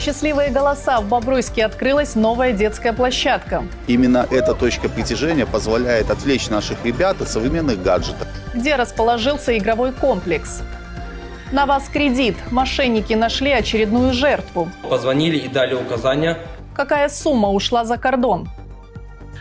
Счастливые голоса. В Бобруйске открылась новая детская площадка. Именно эта точка притяжения позволяет отвлечь наших ребят от современных гаджетов. Где расположился игровой комплекс. На вас кредит. Мошенники нашли очередную жертву. Позвонили и дали указания. Какая сумма ушла за кордон?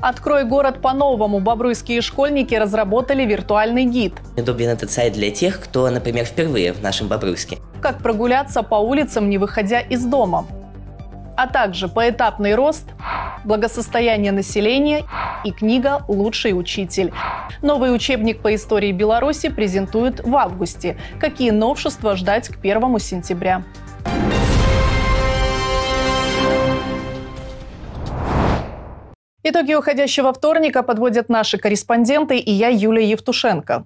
«Открой город по-новому» бобруйские школьники разработали виртуальный гид. Удобен этот сайт для тех, кто, например, впервые в нашем Бобруйске. Как прогуляться по улицам, не выходя из дома. А также поэтапный рост, благосостояние населения и книга «Лучший учитель». Новый учебник по истории Беларуси презентуют в августе. Какие новшества ждать к 1 сентября? Итоги уходящего вторника подводят наши корреспонденты и я, Юлия Евтушенко.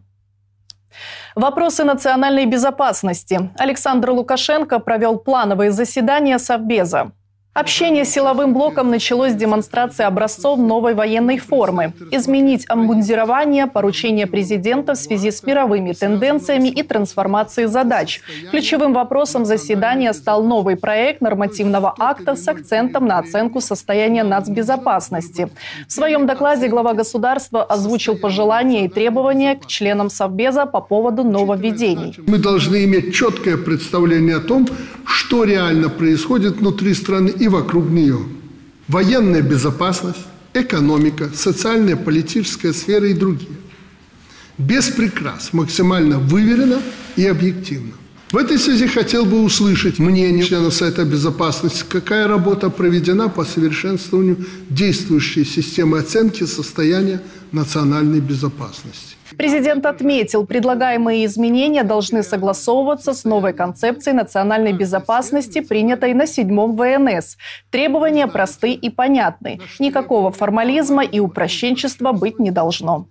Вопросы национальной безопасности. Александр Лукашенко провел плановые заседания Совбеза. Общение с силовым блоком началось с демонстрации образцов новой военной формы. Изменить обмундирование, поручение президента в связи с мировыми тенденциями и трансформацией задач. Ключевым вопросом заседания стал новый проект нормативного акта с акцентом на оценку состояния нацбезопасности. В своем докладе глава государства озвучил пожелания и требования к членам Совбеза по поводу нововведений. Мы должны иметь четкое представление о том, что реально происходит внутри страны и вокруг нее. Военная безопасность, экономика, социальная, политическая сфера и другие. Без прикрас, максимально выверено и объективно. В этой связи хотел бы услышать мнение членов Совета Безопасности, какая работа проведена по совершенствованию действующей системы оценки состояния национальной безопасности. Президент отметил, предлагаемые изменения должны согласовываться с новой концепцией национальной безопасности, принятой на седьмом ВНС. Требования просты и понятны. Никакого формализма и упрощенчества быть не должно.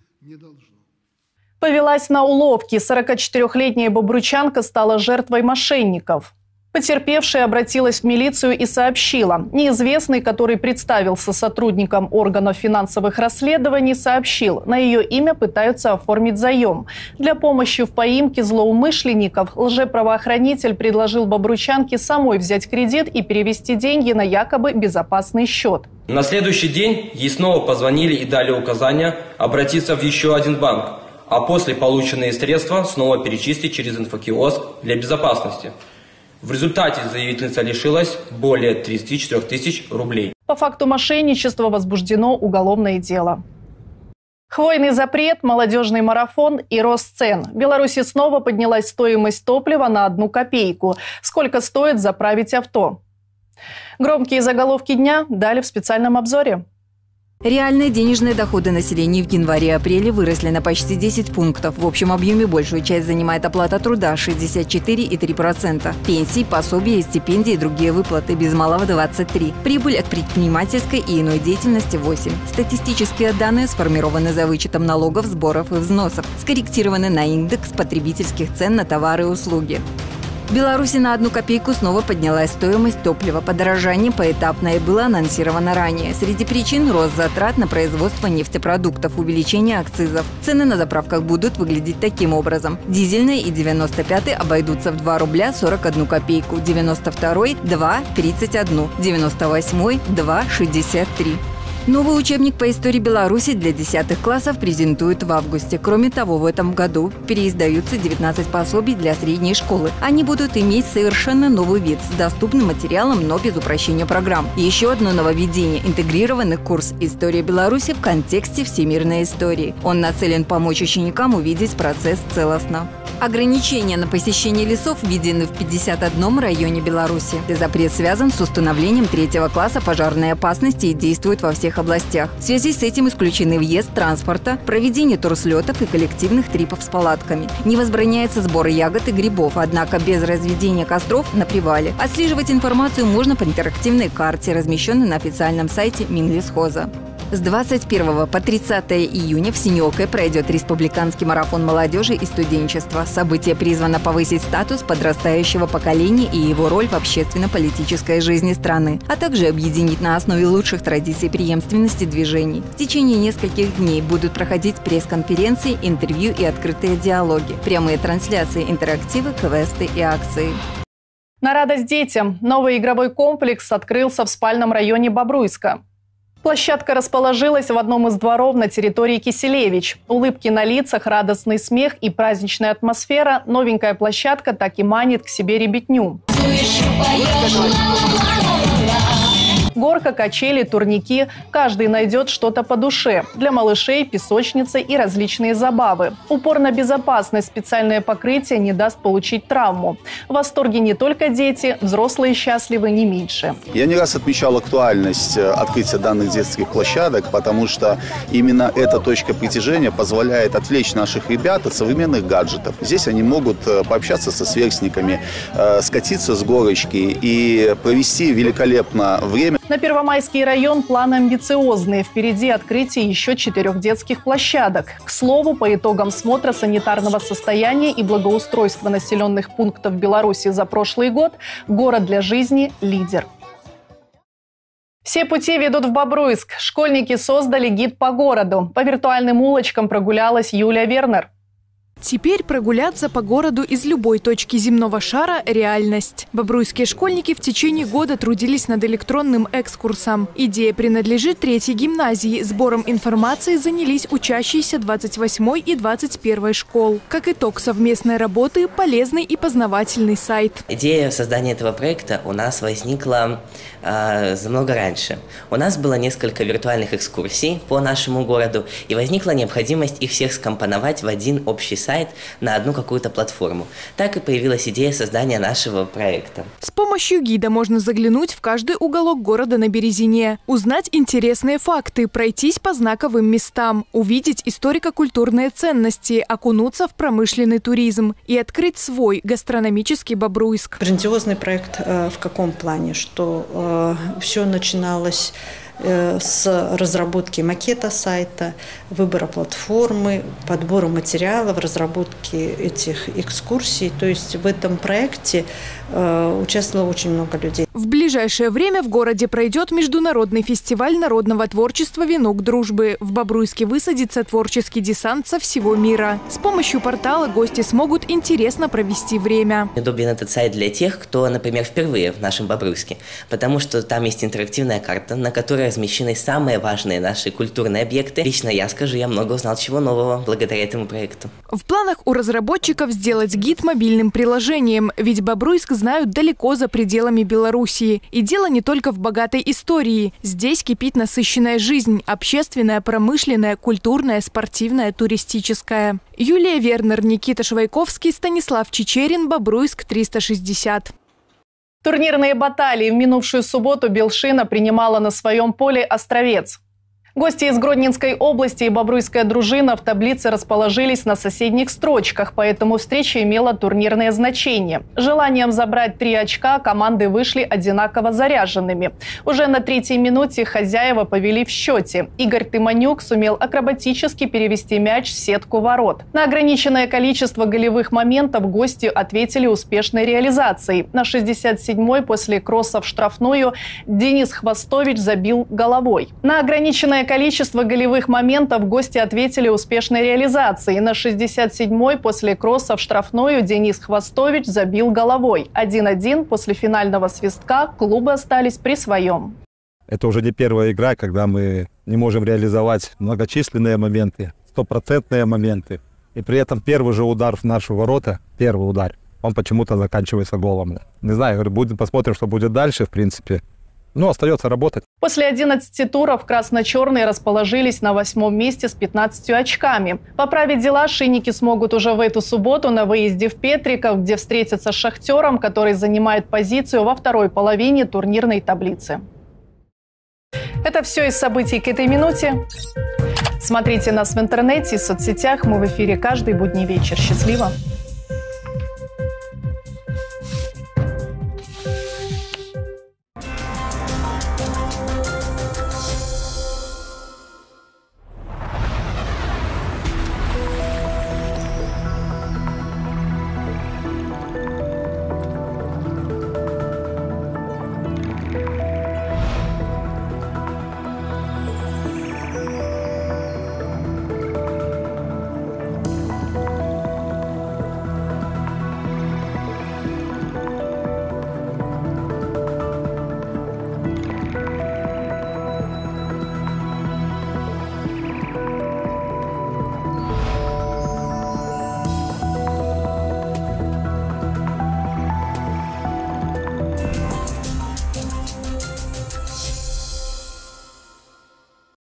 Повелась на уловки. 44-летняя бобручанка стала жертвой мошенников. Потерпевшая обратилась в милицию и сообщила. Неизвестный, который представился сотрудником органов финансовых расследований, сообщил, на ее имя пытаются оформить заем. Для помощи в поимке злоумышленников лжеправоохранитель предложил Бобручанке самой взять кредит и перевести деньги на якобы безопасный счет. На следующий день ей снова позвонили и дали указания обратиться в еще один банк, а после полученные средства снова перечислить через инфокиоск для безопасности. В результате заявительница лишилась более 34 тысяч рублей. По факту мошенничества возбуждено уголовное дело. Хвойный запрет, молодежный марафон и рост цен. В Беларуси снова поднялась стоимость топлива на одну копейку. Сколько стоит заправить авто? Громкие заголовки дня дали в специальном обзоре. Реальные денежные доходы населения в январе-апреле выросли на почти 10 пунктов. В общем объеме большую часть занимает оплата труда – 64,3%. Пенсии, пособия, стипендии и другие выплаты без малого 23%. Прибыль от предпринимательской и иной деятельности – 8%. Статистические данные сформированы за вычетом налогов, сборов и взносов. Скорректированы на индекс потребительских цен на товары и услуги. В Беларуси на одну копейку снова поднялась стоимость топлива. Подорожание поэтапное было анонсировано ранее. Среди причин – рост затрат на производство нефтепродуктов, увеличение акцизов. Цены на заправках будут выглядеть таким образом. Дизельные и 95 обойдутся в 2 рубля 41 копейку, 92 – 2 31, 98 – 2 63. Новый учебник по истории Беларуси для 10 классов презентуют в августе. Кроме того, в этом году переиздаются 19 пособий для средней школы. Они будут иметь совершенно новый вид с доступным материалом, но без упрощения программ. Еще одно нововведение – интегрированный курс «История Беларуси» в контексте всемирной истории. Он нацелен помочь ученикам увидеть процесс целостно. Ограничения на посещение лесов введены в 51 районе Беларуси. Запрет связан с установлением третьего класса пожарной опасности и действует во всех областях. В связи с этим исключены въезд транспорта, проведение турслетов и коллективных трипов с палатками. Не возбраняется сбор ягод и грибов, однако без разведения костров на привале. Отслеживать информацию можно по интерактивной карте, размещенной на официальном сайте Минлесхоза. С 21 по 30 июня в Синеоке пройдет республиканский марафон молодежи и студенчества. Событие призвано повысить статус подрастающего поколения и его роль в общественно-политической жизни страны, а также объединить на основе лучших традиций преемственности движений. В течение нескольких дней будут проходить пресс-конференции, интервью и открытые диалоги, прямые трансляции, интерактивы, квесты и акции. На радость детям новый игровой комплекс открылся в спальном районе Бобруйска. Площадка расположилась в одном из дворов на территории Киселевич. Улыбки на лицах, радостный смех и праздничная атмосфера. Новенькая площадка так и манит к себе ребятню. Горка, качели, турники. Каждый найдет что-то по душе. Для малышей песочница и различные забавы. Упор на безопасность, специальное покрытие не даст получить травму. В восторге не только дети, взрослые счастливы не меньше. Я не раз отмечал актуальность э, открытия данных детских площадок, потому что именно эта точка притяжения позволяет отвлечь наших ребят от современных гаджетов. Здесь они могут э, пообщаться со сверстниками, э, скатиться с горочки и провести великолепно время. На Первомайский район планы амбициозные. Впереди открытие еще четырех детских площадок. К слову, по итогам смотра санитарного состояния и благоустройства населенных пунктов Беларуси за прошлый год город для жизни – лидер. Все пути ведут в Бобруйск. Школьники создали гид по городу. По виртуальным улочкам прогулялась Юлия Вернер. Теперь прогуляться по городу из любой точки земного шара – реальность. Бобруйские школьники в течение года трудились над электронным экскурсом. Идея принадлежит третьей гимназии. Сбором информации занялись учащиеся 28 и 21 школ. Как итог совместной работы – полезный и познавательный сайт. Идея создания этого проекта у нас возникла э, замного раньше. У нас было несколько виртуальных экскурсий по нашему городу, и возникла необходимость их всех скомпоновать в один общий сайт сайт на одну какую-то платформу. Так и появилась идея создания нашего проекта. С помощью гида можно заглянуть в каждый уголок города на Березине, узнать интересные факты, пройтись по знаковым местам, увидеть историко-культурные ценности, окунуться в промышленный туризм и открыть свой гастрономический Бобруйск. Грандиозный проект э, в каком плане? Что э, все начиналось с разработки макета сайта, выбора платформы, подбора материалов, разработки этих экскурсий. То есть в этом проекте э, участвовало очень много людей. В ближайшее время в городе пройдет международный фестиваль народного творчества «Венок дружбы». В Бобруйске высадится творческий десант со всего мира. С помощью портала гости смогут интересно провести время. Удобен этот сайт для тех, кто, например, впервые в нашем Бобруйске, потому что там есть интерактивная карта, на которой размещены самые важные наши культурные объекты. Лично я скажу, я много узнал чего нового благодаря этому проекту. В планах у разработчиков сделать гид мобильным приложением, ведь Бобруйск знают далеко за пределами Белоруссии. И дело не только в богатой истории. Здесь кипит насыщенная жизнь – общественная, промышленная, культурная, спортивная, туристическая. Юлия Вернер, Никита Швайковский, Станислав Чечерин, Бобруйск, 360. Турнирные баталии в минувшую субботу Белшина принимала на своем поле «Островец». Гости из Гродненской области и Бобруйская дружина в таблице расположились на соседних строчках, поэтому встреча имела турнирное значение. Желанием забрать три очка команды вышли одинаково заряженными. Уже на третьей минуте хозяева повели в счете. Игорь Тыманюк сумел акробатически перевести мяч в сетку ворот. На ограниченное количество голевых моментов гости ответили успешной реализацией. На 67-й после кросса в штрафную Денис Хвостович забил головой. На ограниченное количество голевых моментов гости ответили успешной реализацией. На 67-й после кросса в штрафную Денис Хвостович забил головой. 1-1 после финального свистка клубы остались при своем. Это уже не первая игра, когда мы не можем реализовать многочисленные моменты, стопроцентные моменты. И при этом первый же удар в нашу ворота, первый удар, он почему-то заканчивается голом. Не знаю, будем, посмотрим, что будет дальше, в принципе. Ну, остается работать. После 11 туров красно-черные расположились на восьмом месте с 15 очками. Поправить дела шинники смогут уже в эту субботу на выезде в Петриков, где встретятся с «Шахтером», который занимает позицию во второй половине турнирной таблицы. Это все из событий к этой минуте. Смотрите нас в интернете и соцсетях. Мы в эфире каждый будний вечер. Счастливо!